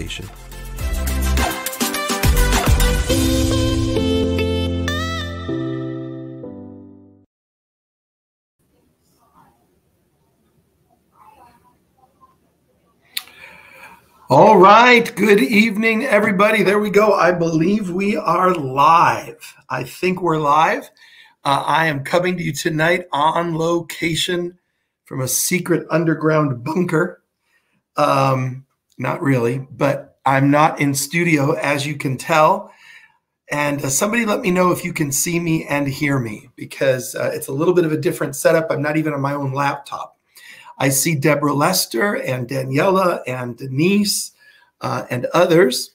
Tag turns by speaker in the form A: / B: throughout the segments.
A: conversation. All right. Good evening, everybody. There we go. I believe we are live. I think we're live. Uh, I am coming to you tonight on location from a secret underground bunker. Um, not really, but I'm not in studio, as you can tell. And uh, somebody let me know if you can see me and hear me because uh, it's a little bit of a different setup. I'm not even on my own laptop. I see Deborah Lester and Daniela and Denise uh, and others.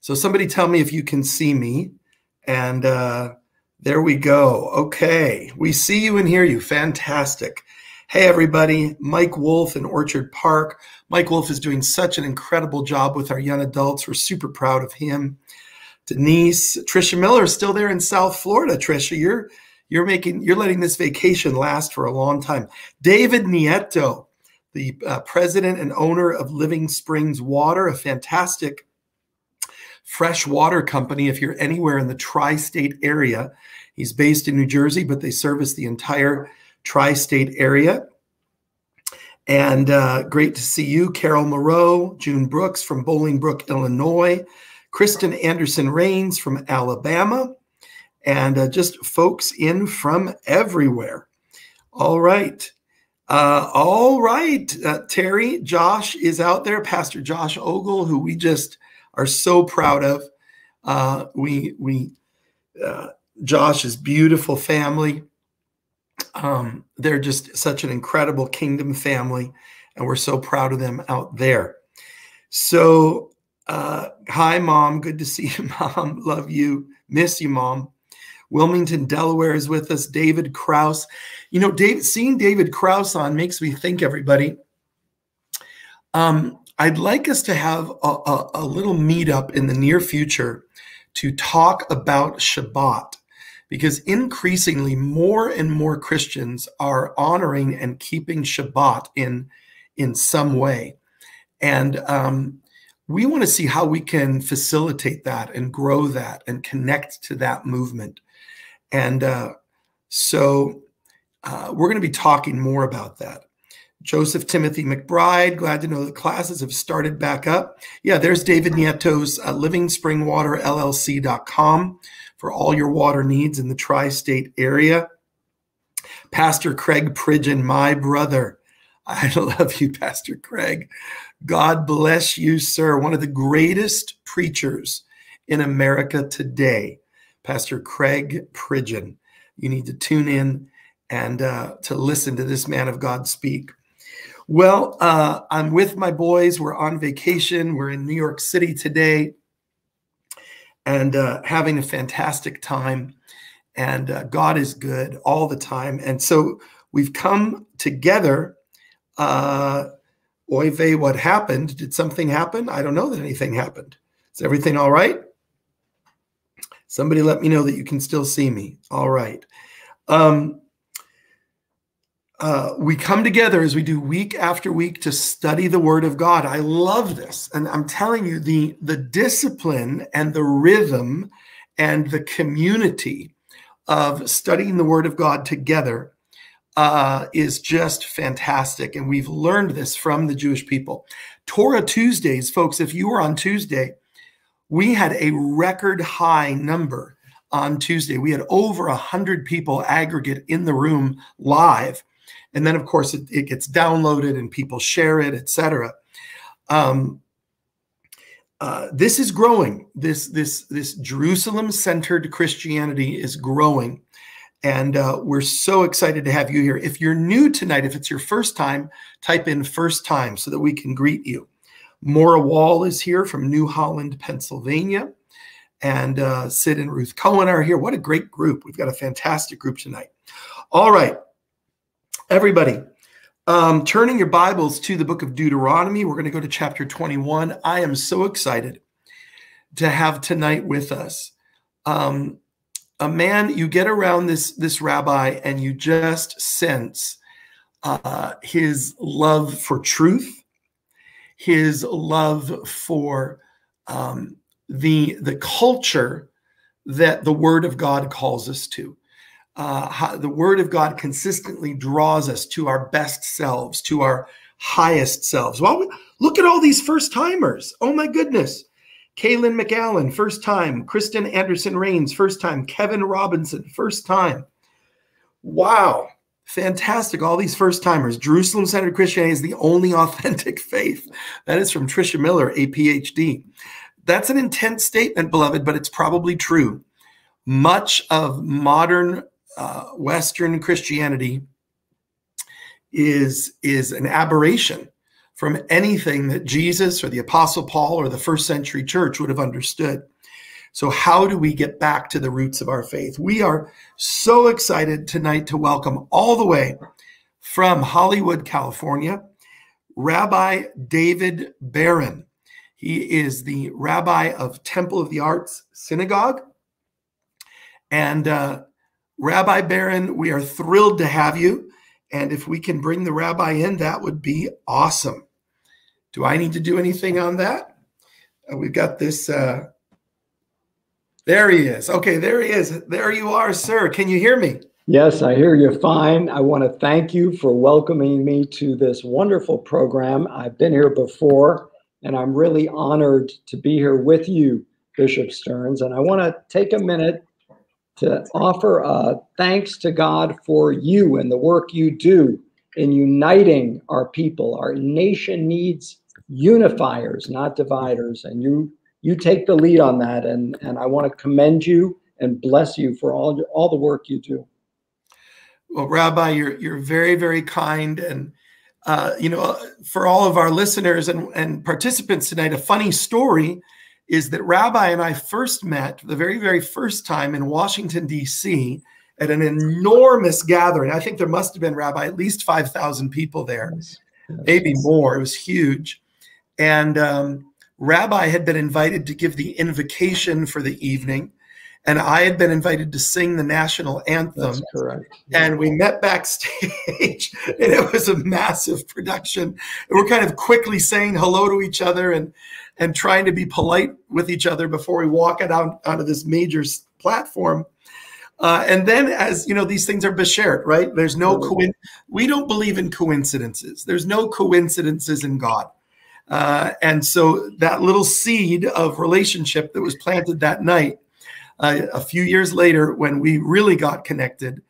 A: So somebody tell me if you can see me. And uh, there we go. Okay. We see you and hear you. Fantastic. Hey, everybody. Mike Wolf in Orchard Park. Mike Wolf is doing such an incredible job with our young adults. We're super proud of him. Denise, Trisha Miller is still there in South Florida. Trisha, you're you're making, you're letting this vacation last for a long time. David Nieto, the uh, president and owner of Living Springs Water, a fantastic fresh water company. If you're anywhere in the tri state area, he's based in New Jersey, but they service the entire tri state area. And uh, great to see you, Carol Moreau, June Brooks from Bolingbrook, Illinois, Kristen Anderson Rains from Alabama, and uh, just folks in from everywhere. All right. Uh, all right. Uh, Terry, Josh is out there, Pastor Josh Ogle, who we just are so proud of. Uh, we, we, uh, Josh's beautiful family. Um, they're just such an incredible kingdom family, and we're so proud of them out there. So, uh, hi, mom. Good to see you, mom. Love you. Miss you, mom. Wilmington, Delaware is with us. David Kraus. You know, seeing David Kraus on makes me think, everybody. Um, I'd like us to have a, a, a little meetup in the near future to talk about Shabbat because increasingly more and more Christians are honoring and keeping Shabbat in, in some way. And um, we want to see how we can facilitate that and grow that and connect to that movement. And uh, so uh, we're going to be talking more about that. Joseph Timothy McBride, glad to know the classes have started back up. Yeah, there's David Nieto's uh, livingspringwaterllc.com for all your water needs in the tri state area. Pastor Craig Pridgeon, my brother. I love you, Pastor Craig. God bless you, sir. One of the greatest preachers in America today. Pastor Craig Pridgeon. You need to tune in and uh, to listen to this man of God speak. Well, uh, I'm with my boys. We're on vacation. We're in New York City today and uh, having a fantastic time. And uh, God is good all the time. And so we've come together. Uh, oy vey, what happened? Did something happen? I don't know that anything happened. Is everything all right? Somebody let me know that you can still see me. All right. Um, uh, we come together as we do week after week to study the Word of God. I love this, and I'm telling you the the discipline and the rhythm and the community of studying the Word of God together uh, is just fantastic. And we've learned this from the Jewish people. Torah Tuesdays, folks. If you were on Tuesday, we had a record high number on Tuesday. We had over a hundred people aggregate in the room live, and then of course it, it gets downloaded and people share it, etc. Um, uh, this is growing. This this this Jerusalem-centered Christianity is growing, and uh, we're so excited to have you here. If you're new tonight, if it's your first time, type in "first time" so that we can greet you. Maura Wall is here from New Holland, Pennsylvania. And uh, Sid and Ruth Cohen are here. What a great group. We've got a fantastic group tonight. All right, everybody, um, turning your Bibles to the book of Deuteronomy, we're going to go to chapter 21. I am so excited to have tonight with us um, a man you get around this this rabbi and you just sense uh, his love for truth his love for um, the the culture that the Word of God calls us to. Uh, how, the Word of God consistently draws us to our best selves, to our highest selves. Well, look at all these first timers. Oh my goodness. Kaylin McAllen, first time. Kristen Anderson Rains, first time. Kevin Robinson, first time. Wow. Fantastic. All these first timers. Jerusalem centered Christianity is the only authentic faith. That is from Tricia Miller, a PhD. That's an intense statement, beloved, but it's probably true. Much of modern uh, Western Christianity is, is an aberration from anything that Jesus or the Apostle Paul or the first century church would have understood. So, how do we get back to the roots of our faith? We are so excited tonight to welcome all the way from Hollywood, California, Rabbi David Baron. He is the rabbi of Temple of the Arts Synagogue. And uh, Rabbi Baron, we are thrilled to have you. And if we can bring the rabbi in, that would be awesome. Do I need to do anything on that? Uh, we've got this. Uh, there he is. Okay, there he is. There you are, sir. Can you hear me?
B: Yes, I hear you fine. I want to thank you for welcoming me to this wonderful program. I've been here before and I'm really honored to be here with you, Bishop Stearns. And I want to take a minute to offer uh, thanks to God for you and the work you do in uniting our people. Our nation needs unifiers, not dividers. And you you take the lead on that. And, and I want to commend you and bless you for all, all the work you do.
A: Well, Rabbi, you're you're very, very kind and uh, you know, for all of our listeners and, and participants tonight, a funny story is that Rabbi and I first met the very, very first time in Washington, D.C. at an enormous gathering. I think there must have been, Rabbi, at least 5,000 people there, maybe more. It was huge. And um, Rabbi had been invited to give the invocation for the evening and I had been invited to sing the national anthem.
B: That's correct.
A: And we met backstage, and it was a massive production. And we're kind of quickly saying hello to each other and and trying to be polite with each other before we walk it out onto this major platform. Uh, and then, as you know, these things are beshert, right? There's no coin. We don't believe in coincidences. There's no coincidences in God. Uh, and so that little seed of relationship that was planted that night uh, a few years later when we really got connected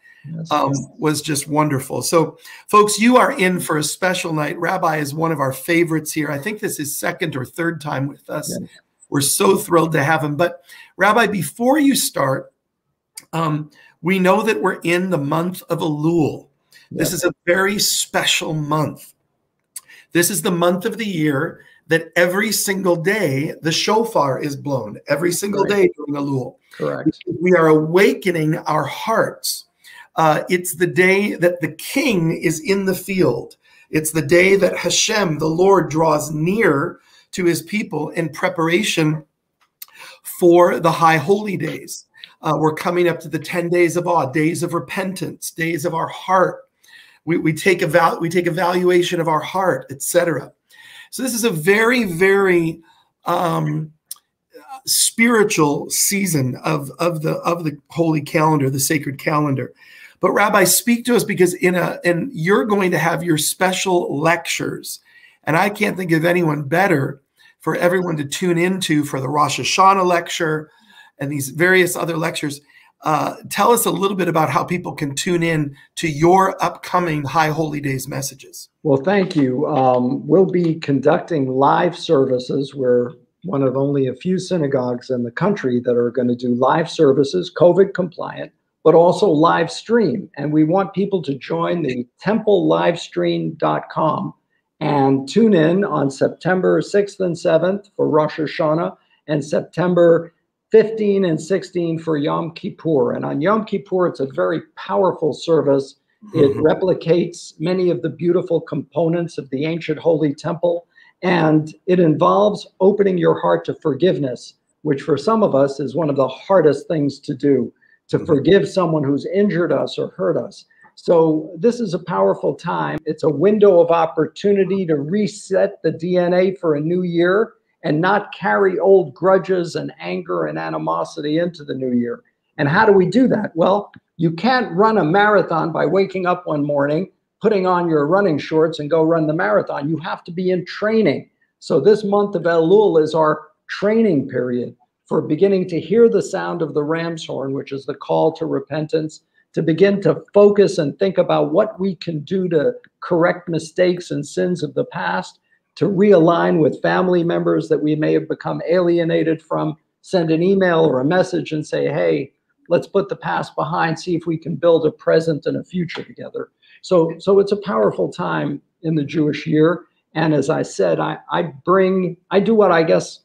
A: um, was just wonderful. So, folks, you are in for a special night. Rabbi is one of our favorites here. I think this is second or third time with us. We're so thrilled to have him. But, Rabbi, before you start, um, we know that we're in the month of Elul. This is a very special month. This is the month of the year that every single day the shofar is blown, every single day during Elul.
B: Correct.
A: We are awakening our hearts. Uh, it's the day that the king is in the field. It's the day that Hashem, the Lord, draws near to his people in preparation for the high holy days. Uh, we're coming up to the 10 days of awe, days of repentance, days of our heart. We, we take a we take evaluation of our heart, etc. So this is a very, very um, spiritual season of, of the of the holy calendar, the sacred calendar. But Rabbi, speak to us because in a and you're going to have your special lectures, and I can't think of anyone better for everyone to tune into for the Rosh Hashanah lecture and these various other lectures. Uh, tell us a little bit about how people can tune in to your upcoming High Holy Days messages.
B: Well, thank you. Um, we'll be conducting live services. We're one of only a few synagogues in the country that are going to do live services, COVID compliant, but also live stream. And we want people to join the templelivestream.com and tune in on September 6th and 7th for Rosh Hashanah and September 15 and 16 for Yom Kippur. And on Yom Kippur, it's a very powerful service. It mm-hmm. replicates many of the beautiful components of the ancient Holy Temple, and it involves opening your heart to forgiveness, which for some of us is one of the hardest things to do to mm-hmm. forgive someone who's injured us or hurt us. So this is a powerful time. It's a window of opportunity to reset the DNA for a new year and not carry old grudges and anger and animosity into the new year. And how do we do that? Well, you can't run a marathon by waking up one morning, putting on your running shorts and go run the marathon. You have to be in training. So this month of Elul is our training period for beginning to hear the sound of the ram's horn, which is the call to repentance to begin to focus and think about what we can do to correct mistakes and sins of the past, to realign with family members that we may have become alienated from, send an email or a message and say, hey, let's put the past behind, see if we can build a present and a future together. So, so it's a powerful time in the Jewish year. And as I said, I, I bring, I do what I guess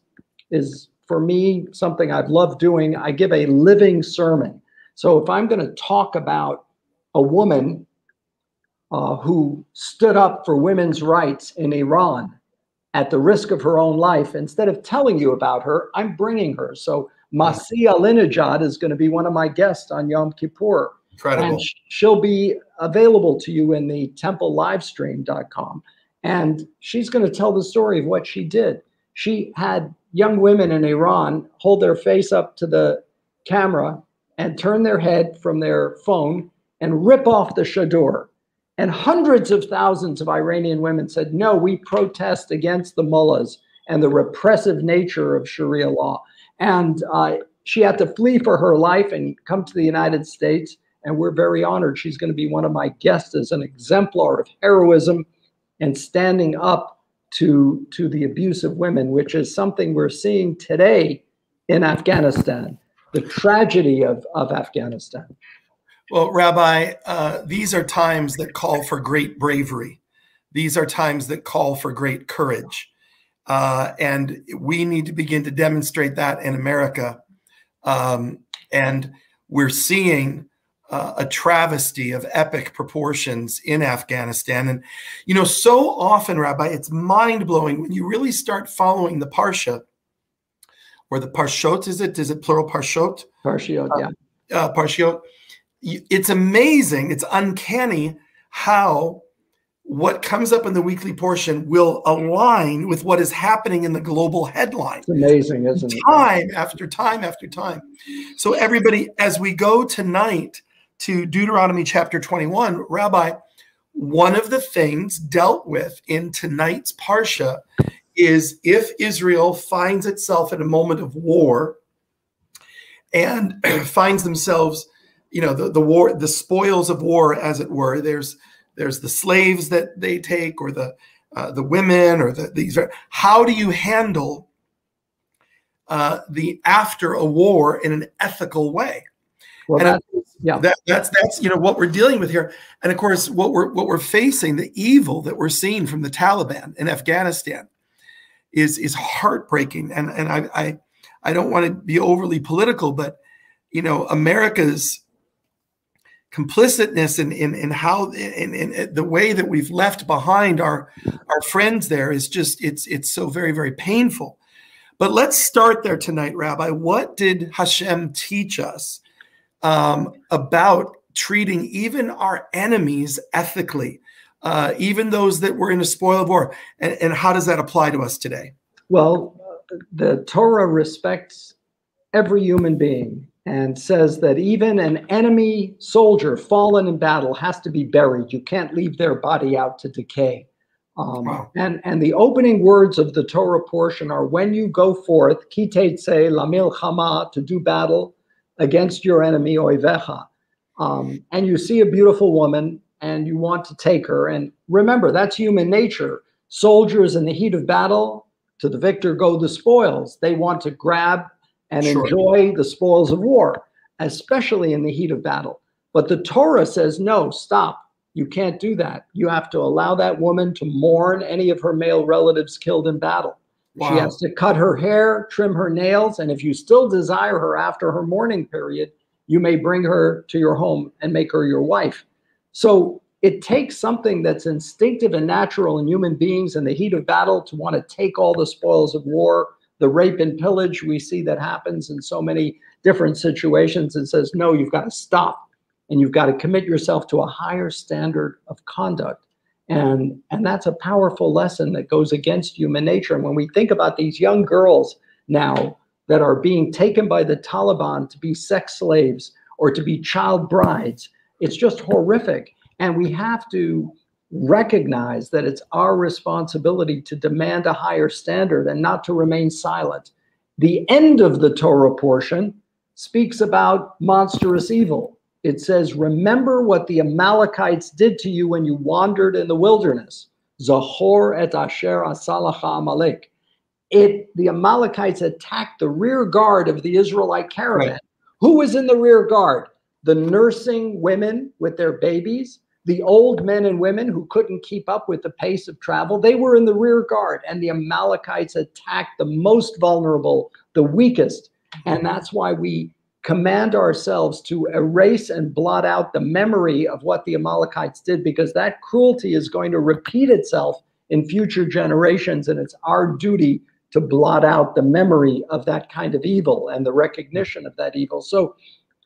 B: is for me something I've loved doing. I give a living sermon. So if I'm going to talk about a woman uh, who stood up for women's rights in Iran at the risk of her own life, instead of telling you about her, I'm bringing her. So Masih Alinejad is going to be one of my guests on Yom Kippur.
A: Incredible.
B: And she'll be available to you in the templelivestream.com. And she's going to tell the story of what she did. She had young women in Iran hold their face up to the camera and turn their head from their phone and rip off the chador. And hundreds of thousands of Iranian women said, no, we protest against the mullahs and the repressive nature of Sharia law. And uh, she had to flee for her life and come to the United States. And we're very honored. She's going to be one of my guests as an exemplar of heroism and standing up to, to the abuse of women, which is something we're seeing today in Afghanistan the tragedy of, of Afghanistan.
A: Well, Rabbi, uh, these are times that call for great bravery. These are times that call for great courage. Uh, and we need to begin to demonstrate that in America. Um, and we're seeing uh, a travesty of epic proportions in Afghanistan. And, you know, so often, Rabbi, it's mind blowing when you really start following the Parsha or the parshot is it is it plural parshot
B: parshot yeah
A: uh, parshot it's amazing it's uncanny how what comes up in the weekly portion will align with what is happening in the global headline.
B: It's amazing isn't
A: it? Time after time after time. So everybody as we go tonight to deuteronomy chapter 21 rabbi one of the things dealt with in tonight's parsha is if Israel finds itself in a moment of war and finds themselves, you know, the, the war, the spoils of war, as it were, there's there's the slaves that they take or the uh, the women or the these how do you handle uh, the after a war in an ethical way?
B: Well, that, yeah.
A: that, that's that's you know what we're dealing with here. And of course what we're what we're facing the evil that we're seeing from the taliban in afghanistan is is heartbreaking. And and I I, I don't want to be overly political, but you know, America's complicitness in in, in how in, in the way that we've left behind our our friends there is just it's it's so very very painful. But let's start there tonight, Rabbi. What did Hashem teach us um, about treating even our enemies ethically? uh, even those that were in a spoil of war. And, and how does that apply to us today?
B: Well, the Torah respects every human being and says that even an enemy soldier fallen in battle has to be buried. You can't leave their body out to decay. Um, wow. and, and the opening words of the Torah portion are when you go forth, kite say lamil chama, to do battle against your enemy, oivecha. Um, and you see a beautiful woman and you want to take her. And remember, that's human nature. Soldiers in the heat of battle, to the victor go the spoils. They want to grab and sure. enjoy the spoils of war, especially in the heat of battle. But the Torah says, no, stop. You can't do that. You have to allow that woman to mourn any of her male relatives killed in battle. Wow. She has to cut her hair, trim her nails, and if you still desire her after her mourning period, you may bring her to your home and make her your wife. So it takes something that's instinctive and natural in human beings in the heat of battle to want to take all the spoils of war, the rape and pillage we see that happens in so many different situations and says, no, you've got to stop. and you've got to commit yourself to a higher standard of conduct. And, and that's a powerful lesson that goes against human nature. And when we think about these young girls now that are being taken by the Taliban to be sex slaves or to be child brides, it's just horrific. And we have to recognize that it's our responsibility to demand a higher standard and not to remain silent. The end of the Torah portion speaks about monstrous evil. It says, Remember what the Amalekites did to you when you wandered in the wilderness. Zahor et asher asalacha Amalek. It the Amalekites attacked the rear guard of the Israelite caravan. Right. Who was in the rear guard? The nursing women with their babies, the old men and women who couldn't keep up with the pace of travel, they were in the rear guard, and the Amalekites attacked the most vulnerable, the weakest. And that's why we command ourselves to erase and blot out the memory of what the Amalekites did, because that cruelty is going to repeat itself in future generations. And it's our duty to blot out the memory of that kind of evil and the recognition of that evil. So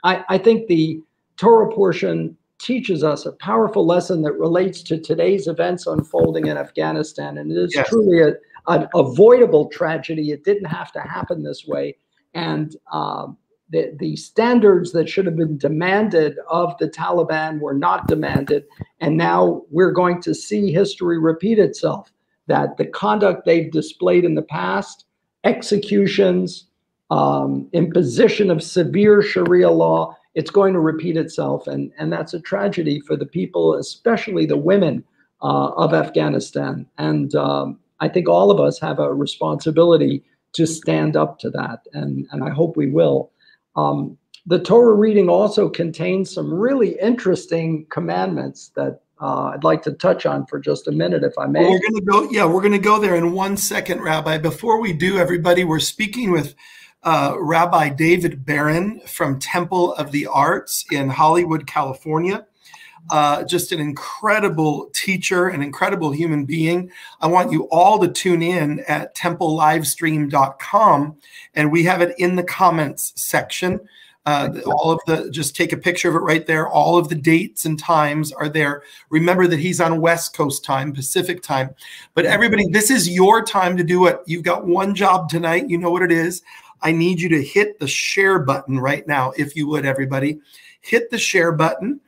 B: I, I think the Torah portion teaches us a powerful lesson that relates to today's events unfolding in Afghanistan. And it is yes. truly a, an avoidable tragedy. It didn't have to happen this way. And um, the, the standards that should have been demanded of the Taliban were not demanded. And now we're going to see history repeat itself that the conduct they've displayed in the past, executions, um, imposition of severe Sharia law, it's going to repeat itself. And, and that's a tragedy for the people, especially the women uh, of Afghanistan. And um, I think all of us have a responsibility to stand up to that. And, and I hope we will. Um, the Torah reading also contains some really interesting commandments that uh, I'd like to touch on for just a minute, if I may.
A: Well, we're going to go. Yeah, we're going to go there in one second, Rabbi. Before we do, everybody, we're speaking with uh, Rabbi David Baron from Temple of the Arts in Hollywood, California. Uh, just an incredible teacher, an incredible human being. I want you all to tune in at templelivestream.com, and we have it in the comments section. Uh, all of the just take a picture of it right there. All of the dates and times are there. Remember that he's on West Coast time, Pacific time. But everybody, this is your time to do it. You've got one job tonight. You know what it is. I need you to hit the share button right now, if you would, everybody. Hit the share button.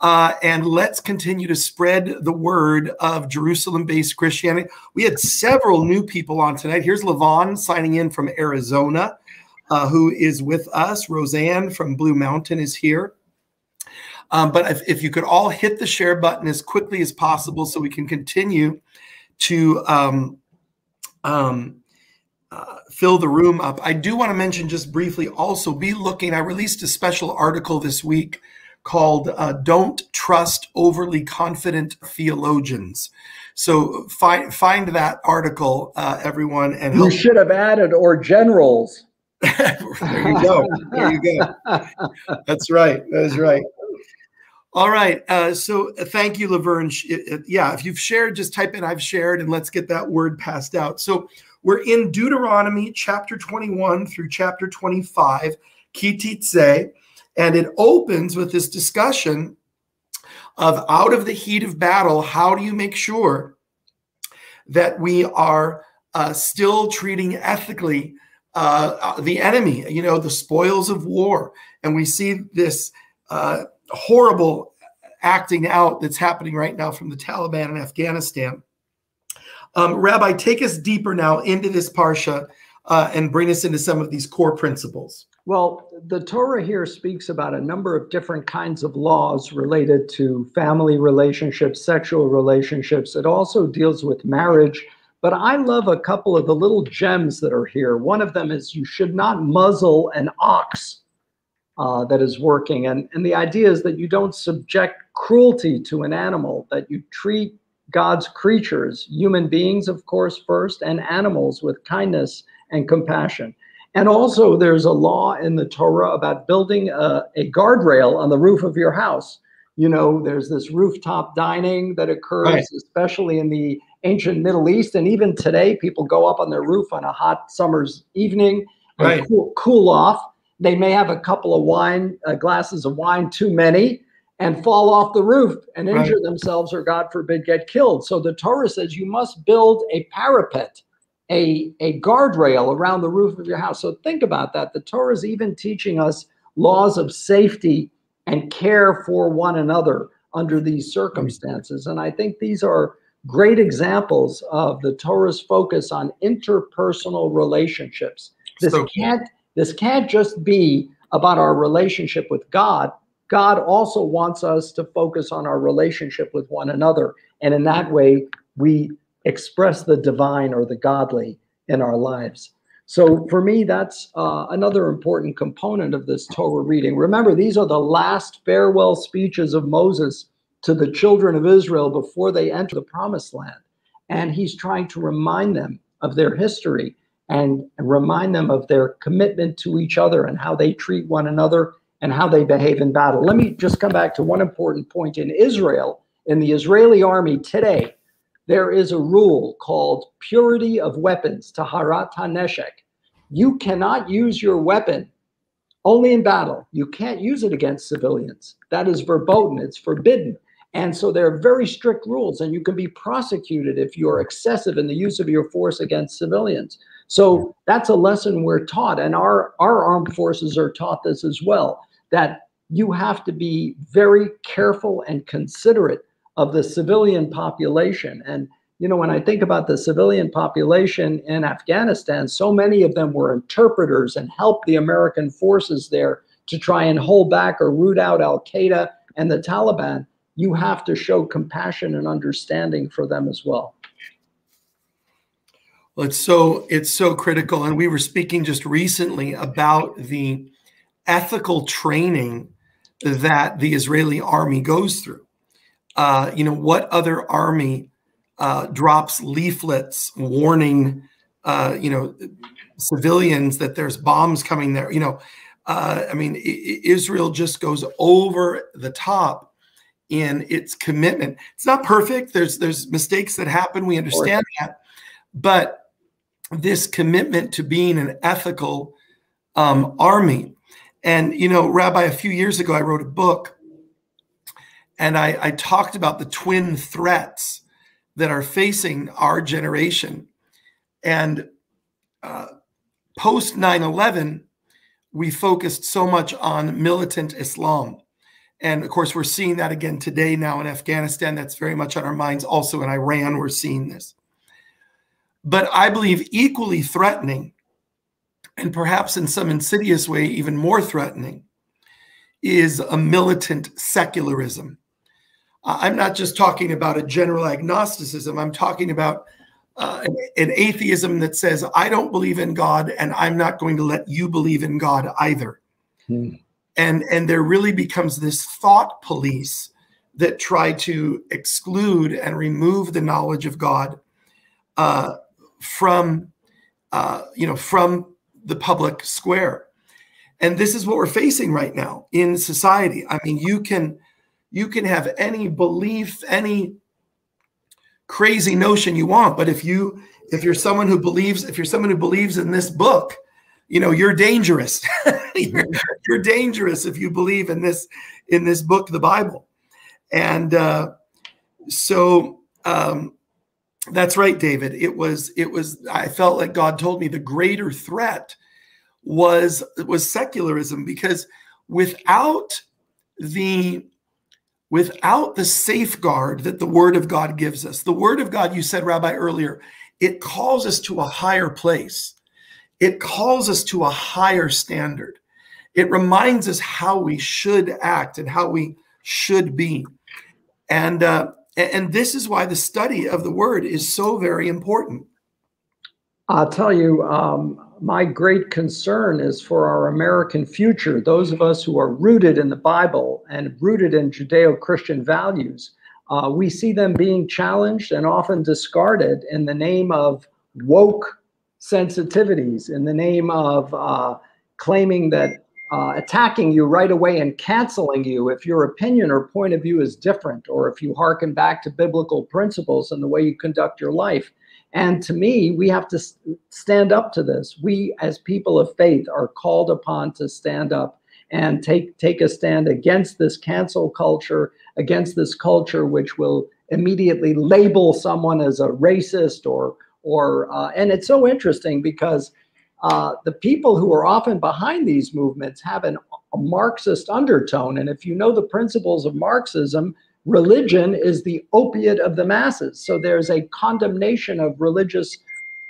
A: Uh, and let's continue to spread the word of Jerusalem based Christianity. We had several new people on tonight. Here's Levon signing in from Arizona, uh, who is with us. Roseanne from Blue Mountain is here. Um, but if, if, you could all hit the share button as quickly as possible so we can continue to um, um, uh, fill the room up. I do want to mention just briefly also be looking. I released a special article this week called uh, Don't Trust Overly Confident Theologians. So find find that article, uh, everyone, and
B: you should have added or generals.
A: there you go. There you go. That's right. That's right. All right. Uh, so uh, thank you, Laverne. Yeah, if you've shared, just type in "I've shared" and let's get that word passed out. So we're in Deuteronomy chapter 21 through chapter 25, Ki Teitzei. And it opens with this discussion of out of the heat of battle, how do you make sure that we are uh, still treating ethically uh, uh, the enemy, you know, the spoils of war. And we see this uh, horrible acting out that's happening right now from the Taliban in Afghanistan. Um, Rabbi, take us deeper now into this Parsha uh, and bring us into some of these core principles.
B: Well, the Torah here speaks about a number of different kinds of laws related to family relationships, sexual relationships. It also deals with marriage. But I love a couple of the little gems that are here. One of them is you should not muzzle an ox uh, that is working. And, and the idea is that you don't subject cruelty to an animal, that you treat God's creatures, human beings, of course, first, and animals with kindness and compassion. And also, there's a law in the Torah about building a, a guardrail on the roof of your house. You know, there's this rooftop dining that occurs, right. especially in the ancient Middle East. And even today, people go up on their roof on a hot summer's evening and right. cool, cool, off. They may have a couple of wine, uh, glasses of wine too many, and fall off the roof and injure right. themselves or, God forbid, get killed. So the Torah says you must build a parapet, a, a guardrail around the roof of your house. So think about that. The Torah is even teaching us laws of safety and care for one another under these circumstances. And I think these are great examples of the Torah's focus on interpersonal relationships. This so can't this can't just be about our relationship with God. God also wants us to focus on our relationship with one another. And in that way, we express the divine or the godly in our lives. So for me, that's uh, another important component of this Torah reading. Remember, these are the last farewell speeches of Moses to the children of Israel before they enter the promised land. And he's trying to remind them of their history and remind them of their commitment to each other and how they treat one another and how they behave in battle. Let me just come back to one important point. In Israel, in the Israeli army today, there is a rule called purity of weapons, taharat haneshek. You cannot use your weapon only in battle. You can't use it against civilians. That is verboten, it's forbidden. And so there are very strict rules, and you can be prosecuted if you're excessive in the use of your force against civilians. So that's a lesson we're taught, and our, our armed forces are taught this as well that you have to be very careful and considerate of the civilian population. And, you know, when I think about the civilian population in Afghanistan, so many of them were interpreters and helped the American forces there to try and hold back or root out Al Qaeda and the Taliban. You have to show compassion and understanding for them as well.
A: Well, it's so it's so critical, and we were speaking just recently about the ethical training that the Israeli army goes through uh, you know, what other army uh, drops leaflets warning, uh, you know, civilians that there's bombs coming there? You know, uh, I mean, Israel just goes over the top in its commitment. It's not perfect. There's there's mistakes that happen. We understand that, but this commitment to being an ethical um, army. And you know, Rabbi, a few years ago, I wrote a book and I, I talked about the twin threats that are facing our generation. And uh, post 9 11, we focused so much on militant Islam. And of course, we're seeing that again today now in Afghanistan. That's very much on our minds. Also in Iran, we're seeing this. But I believe equally threatening, and perhaps in some insidious way, even more threatening, is a militant secularism. I'm not just talking about a general agnosticism. I'm talking about uh, an, an, atheism that says, I don't believe in God and I'm not going to let you believe in God either. Hmm. And, and there really becomes this thought police that try to exclude and remove the knowledge of God uh, from, uh, you know, from the public square. And this is what we're facing right now in society. I mean, you can you can have any belief, any crazy notion you want, but if you if you're someone who believes if you're someone who believes in this book, you know, you're dangerous. you're, you're, dangerous if you believe in this in this book, the Bible. And uh, so um, that's right, David. It was it was I felt like God told me the greater threat was was secularism because without the without the safeguard that the word of God gives us. The word of God, you said, Rabbi, earlier, it calls us to a higher place. It calls us to a higher standard. It reminds us how we should act and how we should be. And, uh, and this is why the study of the word is so very important.
B: I'll tell you, um, my great concern is for our American future, those of us who are rooted in the Bible and rooted in Judeo Christian values. Uh, we see them being challenged and often discarded in the name of woke sensitivities, in the name of uh, claiming that uh, attacking you right away and canceling you if your opinion or point of view is different, or if you hearken back to biblical principles in the way you conduct your life. And to me, we have to stand up to this. We, as people of faith, are called upon to stand up and take take a stand against this cancel culture, against this culture which will immediately label someone as a racist or or uh, and it's so interesting because uh, the people who are often behind these movements have an, a Marxist undertone, and if you know the principles of Marxism, religion is the opiate of the masses. So there's a condemnation of religious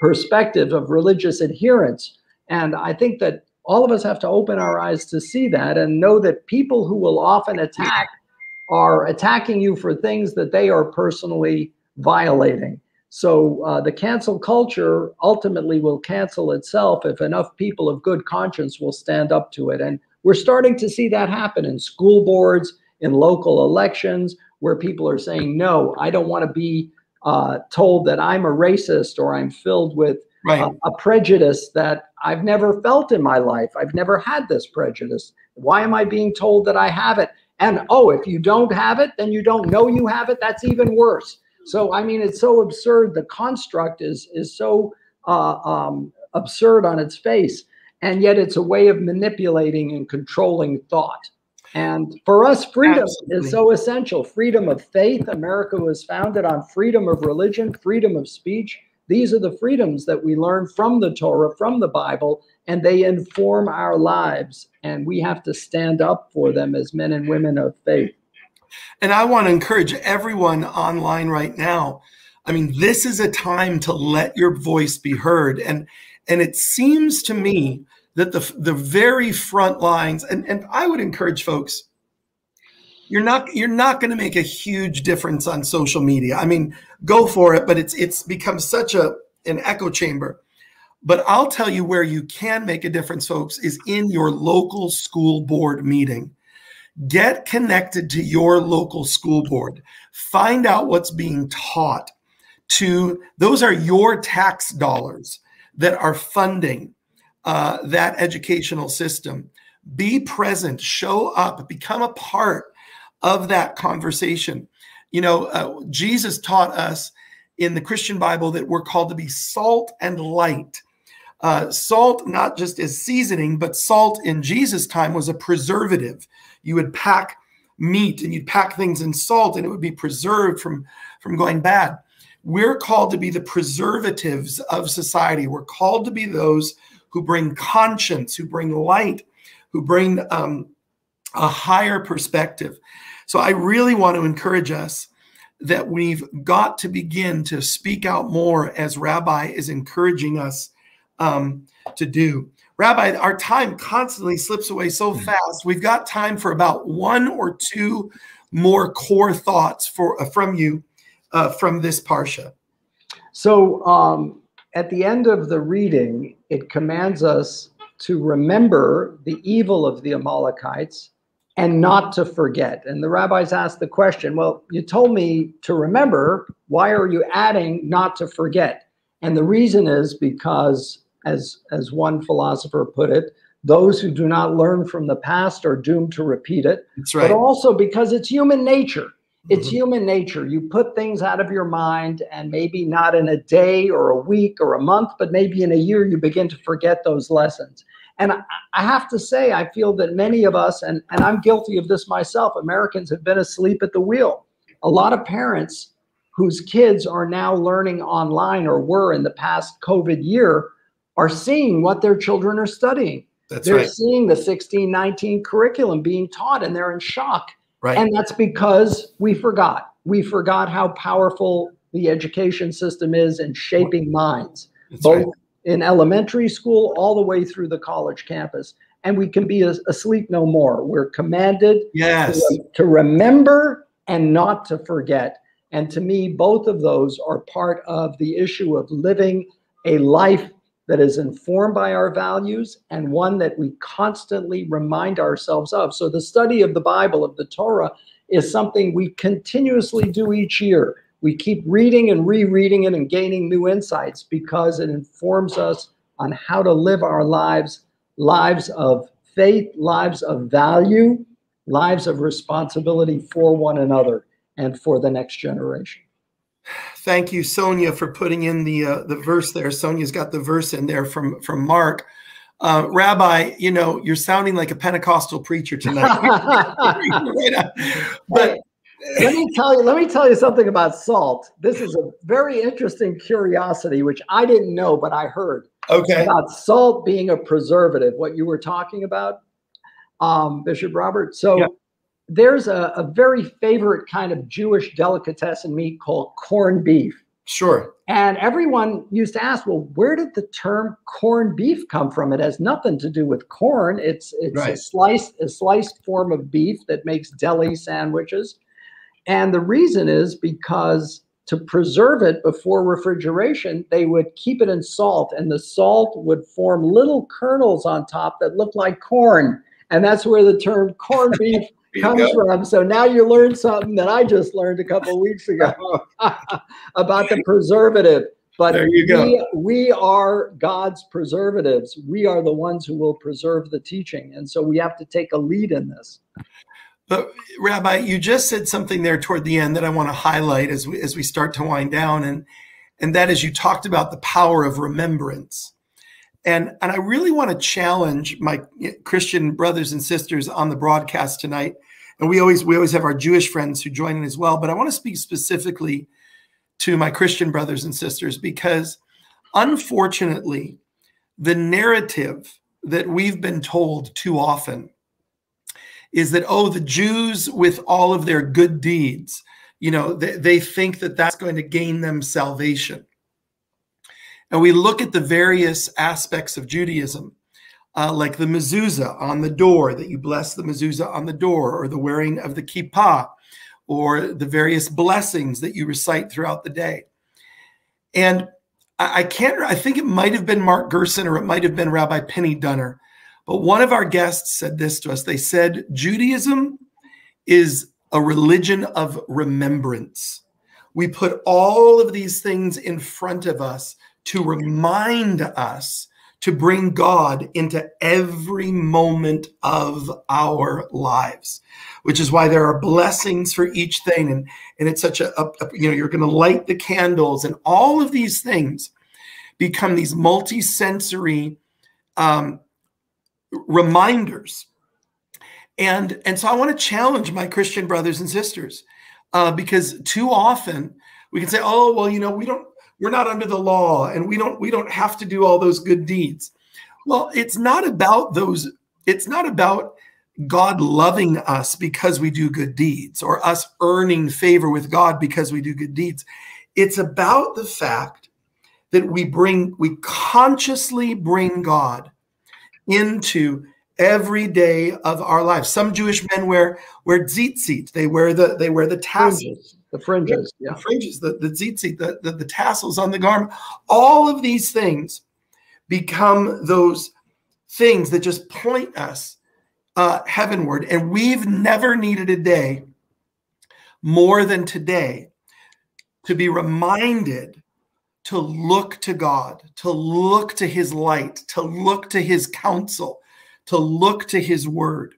B: perspective of religious adherence, and I think that all of us have to open our eyes to see that and know that people who will often attack are attacking you for things that they are personally violating. So uh, the cancel culture ultimately will cancel itself if enough people of good conscience will stand up to it. And we're starting to see that happen in school boards, in local elections, where people are saying, no, I don't want to be uh, told that I'm a racist or I'm filled with right. a, a prejudice that I've never felt in my life. I've never had this prejudice. Why am I being told that I have it? And oh, if you don't have it, then you don't know you have it. That's even worse. So I mean, it's so absurd. The construct is is so uh, um, absurd on its face, and yet it's a way of manipulating and controlling thought. And for us, freedom Absolutely. is so essential. Freedom of faith. America was founded on freedom of religion, freedom of speech. These are the freedoms that we learn from the Torah, from the Bible, and they inform our lives. And we have to stand up for them as men and women of faith.
A: And I want to encourage everyone online right now. I mean, this is a time to let your voice be heard. And and it seems to me that the the very front lines, and, and I would encourage folks, you're not you're not going to make a huge difference on social media. I mean, go for it, but it's it's become such a an echo chamber. But I'll tell you where you can make a difference, folks, is in your local school board meeting. Get connected to your local school board. Find out what's being taught to those are your tax dollars that are funding uh, that educational system. Be present, show up, become a part of that conversation. You know, uh, Jesus taught us in the Christian Bible that we're called to be salt and light. Uh, salt, not just as seasoning, but salt in Jesus' time was a preservative you would pack meat and you'd pack things in salt and it would be preserved from from going bad. We're called to be the preservatives of society. We're called to be those who bring conscience who bring light who bring um, a higher perspective. So i really want to encourage us that we've got to begin to speak out more as rabbi is encouraging us um, to do Rabbi, our time constantly slips away so hmm. fast. We've got time for about one or two more core thoughts for uh, from you uh, from this parsha.
B: So, um, at the end of the reading, it commands us to remember the evil of the Amalekites and not to forget. And the rabbis asked the question, "Well, you told me to remember. Why are you adding not to forget?" And the reason is because as as one philosopher put it those who do not learn from the past are doomed to repeat it.
A: That's right.
B: but also because it's human nature. It's mm-hmm. human nature. You put things out of your mind and maybe not in a day or a week or a month but maybe in a year you begin to forget those lessons. And I, I have to say i feel that many of us and, and i'm guilty of this myself americans have been asleep at the wheel. A lot of parents whose kids are now learning online or were in the past covid year are seeing what their children are studying.
A: That's
B: they're
A: right.
B: seeing the 1619 curriculum being taught and they're in shock.
A: Right.
B: And that's because we forgot. We forgot how powerful the education system is in shaping minds, that's both right. in elementary school all the way through the college campus. And we can be asleep no more. We're commanded
A: yes.
B: to, to remember and not to forget. And to me, both of those are part of the issue of living a life that is informed by our values and one that we constantly remind ourselves of. So, the study of the Bible, of the Torah, is something we continuously do each year. We keep reading and rereading it and gaining new insights because it informs us on how to live our lives lives of faith, lives of value, lives of responsibility for one another and for the next generation.
A: Thank you, Sonia, for putting in the uh, the verse there. Sonia's got the verse in there from from Mark. Uh, Rabbi, you know, you're sounding like a Pentecostal preacher tonight.
B: but let me tell you, let me tell you something about salt. This is a very interesting curiosity, which I didn't know, but I heard.
A: Okay.
B: About salt being a preservative, what you were talking about, um, Bishop Robert. So yeah. There's a, a very favorite kind of Jewish delicatessen meat called corned beef.
A: Sure.
B: And everyone used to ask, well, where did the term corned beef come from? It has nothing to do with corn. It's it's right. a sliced a sliced form of beef that makes deli sandwiches. And the reason is because to preserve it before refrigeration, they would keep it in salt, and the salt would form little kernels on top that looked like corn. And that's where the term corned beef comes from. So now you learned something that I just learned a couple weeks ago about the preservative. But we, we are God's preservatives. We are the ones who will preserve the teaching. And so we have to take a lead in this.
A: But Rabbi, you just said something there toward the end that I want to highlight as we as we start to wind down, and and that is you talked about the power of remembrance, and and I really want to challenge my eh, Christian brothers and sisters on the broadcast tonight. And we always we always have our Jewish friends who join in as well, but I want to speak specifically to my Christian brothers and sisters because unfortunately, the narrative that we've been told too often is that, oh, the Jews with all of their good deeds, you know, they, they think that that's going to gain them salvation. And we look at the various aspects of Judaism, uh, like the mezuzah on the door, that you bless the mezuzah on the door, or the wearing of the kippah, or the various blessings that you recite throughout the day. And I, I can't, I think it might have been Mark Gerson or it might have been Rabbi Penny Dunner but one of our guests said this to us. They said, Judaism is a religion of remembrance. We put all of these things in front of us to remind us to bring God into every moment of our lives, which is why there are blessings for each thing. And, and it's such a, a, you know, you're going to light the candles, and all of these things become these multi-sensory um, reminders. And, and so I want to challenge my Christian brothers and sisters uh, because too often we can say, oh, well, you know, we don't, we're not under the law and we don't, we don't have to do all those good deeds. Well, it's not about those, it's not about God loving us because we do good deeds or us earning favor with God because we do good deeds. It's about the fact that we bring, we consciously bring God into every day of our lives. Some Jewish men wear wear tzitzit. They wear the they wear the tassels,
B: the fringes,
A: yeah. the fringes, the, the tzitzit, the, the, the tassels on the garment. All of these things become those things that just point us uh, heavenward. And we've never needed a day more than today to be reminded to look to God, to look to his light, to look to his counsel, to look to his word.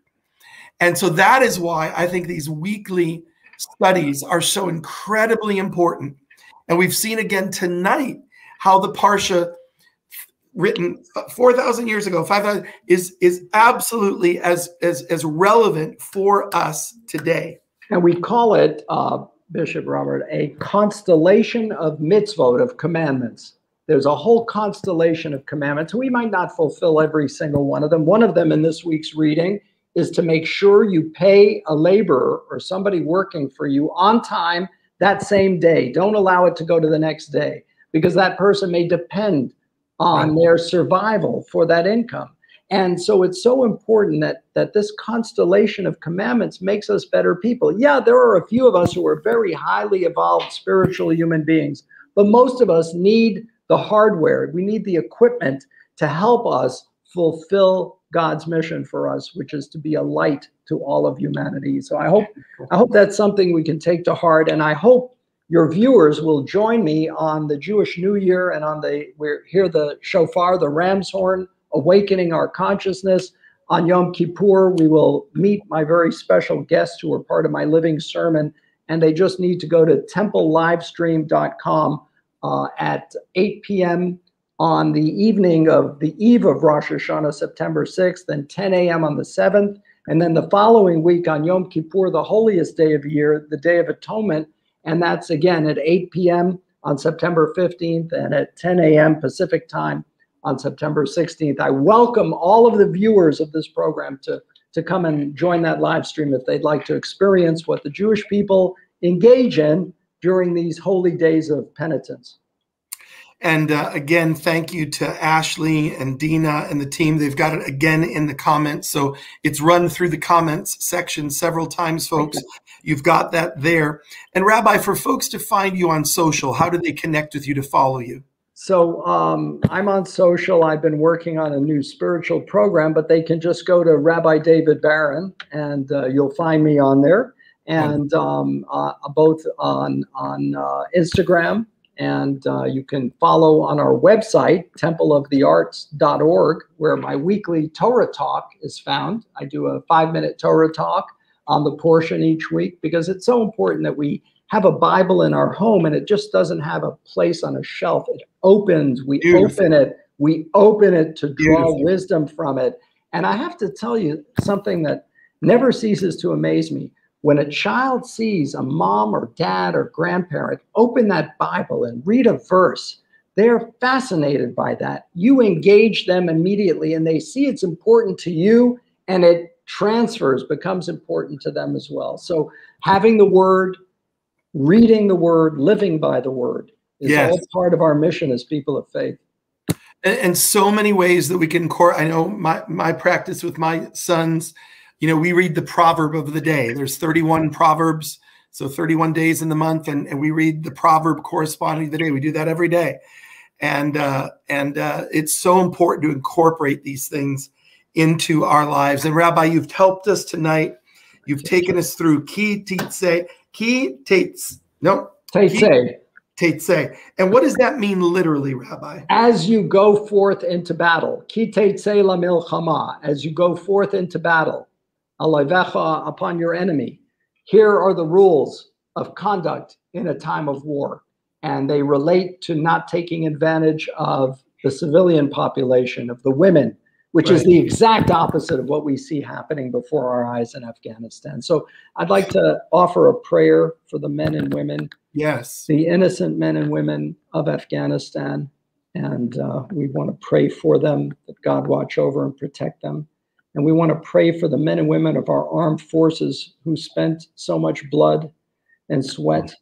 A: And so that is why I think these weekly studies are so incredibly important. And we've seen again tonight how the Parsha written 4,000 years ago, 5,000 is, is absolutely as, as, as relevant for us today.
B: And we call it uh, Bishop Robert, a constellation of mitzvot, of commandments. There's a whole constellation of commandments. We might not fulfill every single one of them. One of them in this week's reading is to make sure you pay a laborer or somebody working for you on time that same day. Don't allow it to go to the next day because that person may depend on their survival for that income. And so it's so important that that this constellation of commandments makes us better people. Yeah, there are a few of us who are very highly evolved spiritual human beings, but most of us need the hardware. We need the equipment to help us fulfill God's mission for us, which is to be a light to all of humanity. So I hope I hope that's something we can take to heart, and I hope your viewers will join me on the Jewish New Year and on the we hear the shofar, the ram's horn awakening our consciousness. On Yom Kippur, we will meet my very special guests who are part of my living sermon, and they just need to go to templelivestream.com uh, at 8 p.m. on the evening of the eve of Rosh Hashanah, September 6th, and 10 a.m. on the 7th. And then the following week on Yom Kippur, the holiest day of the year, the Day of Atonement. And that's again at 8 p.m. on September 15th and at 10 a.m. Pacific time on September 16th. I welcome all of the viewers of this program to, to come and join that live stream if they'd like to experience what the Jewish people engage in during these holy days of penitence.
A: And uh, again, thank you to Ashley and Dina and the team. They've got it again in the comments. So it's run through the comments section several times, folks. You've got that there. And Rabbi, for folks to find you on social, how do they connect with you to follow you?
B: So um, I'm on social. I've been working on a new spiritual program, but they can just go to Rabbi David Baron and uh, you'll find me on there. And um, uh, both on, on uh, Instagram and uh, you can follow on our website, templeofthearts.org, where my weekly Torah talk is found. I do a five minute Torah talk on the portion each week because it's so important that we have a Bible in our home and it just doesn't have a place on a shelf. It opens, we Beautiful. open it, we open it to draw Beautiful. wisdom from it. And I have to tell you something that never ceases to amaze me when a child sees a mom or dad or grandparent open that Bible and read a verse, they're fascinated by that. You engage them immediately and they see it's important to you and it transfers, becomes important to them as well. So having the word, reading the word, living by the word is yes. all part of our mission as people of faith.
A: And, so many ways that we can core. I know my, my practice with my sons you know, we read the proverb of the day. There's 31 proverbs, so 31 days in the month, and, and we read the proverb corresponding to the day. We do that every day, and uh, and uh, it's so important to incorporate these things into our lives. And Rabbi, you've helped us tonight. You've taken us through ki titse, ki tates, no,
B: tetse.
A: Tetse. And what does that mean literally, Rabbi?
B: As you go forth into battle, ki tetse la milchama, as you go forth into battle alayvecha upon your enemy. Here are the rules of conduct in a time of war. And they relate to not taking advantage of the civilian population, of the women, which right. is the exact opposite of what we see happening before our eyes in Afghanistan. So I'd like to offer a prayer for the men and women.
A: Yes.
B: The innocent men and women of Afghanistan. And uh, we want to pray for them that God watch over and protect them. And we want to pray for the men and women of our armed forces who spent so much blood and sweat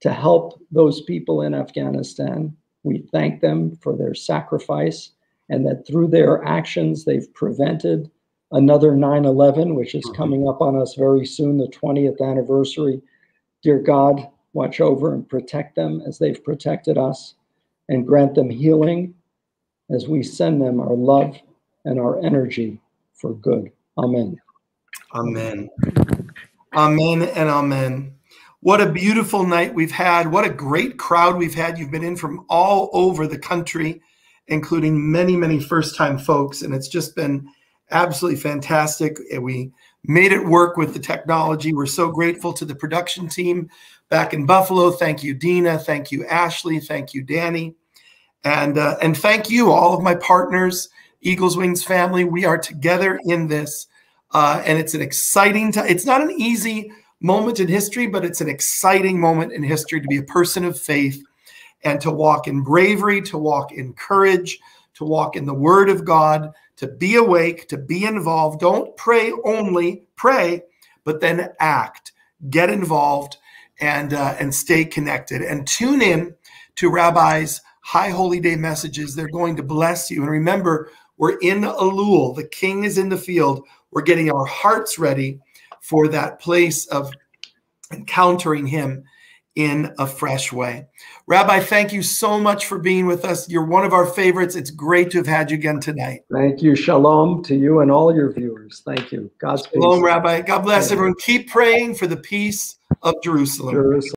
B: to help those people in Afghanistan. We thank them for their sacrifice and that through their actions, they've prevented another 9 11, which is mm-hmm. coming up on us very soon, the 20th anniversary. Dear God, watch over and protect them as they've protected us and grant them healing as we send them our love and our energy for good. Amen.
A: Amen. Amen and amen. What a beautiful night we've had. What a great crowd we've had. You've been in from all over the country, including many, many first time folks. And it's just been absolutely fantastic. We made it work with the technology. We're so grateful to the production team back in Buffalo. Thank you, Dina. Thank you, Ashley. Thank you, Danny. And, uh, and thank you, all of my partners Eagles Wings family. We are together in this. Uh, and it's an exciting time. It's not an easy moment in history, but it's an exciting moment in history to be a person of faith and to walk in bravery, to walk in courage, to walk in the word of God, to be awake, to be involved. Don't pray only, pray, but then act, get involved, and, uh, and stay connected. And tune in to Rabbi's High Holy Day messages. They're going to bless you. And remember, we're in Elul. The king is in the field. We're getting our hearts ready for that place of encountering him in a fresh way. Rabbi, thank you so much for being with us. You're one of our favorites. It's great to have had you again tonight.
B: Thank you. Shalom to you and all your viewers. Thank you. God's
A: Shalom, peace. Rabbi. God bless everyone. Keep praying for the peace of Jerusalem. Jerusalem.